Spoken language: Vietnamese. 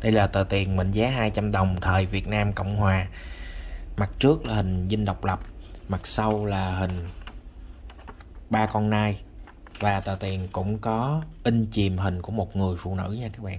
đây là tờ tiền mệnh giá 200 đồng thời Việt Nam Cộng Hòa. Mặt trước là hình dinh độc lập, mặt sau là hình ba con nai. Và tờ tiền cũng có in chìm hình của một người phụ nữ nha các bạn.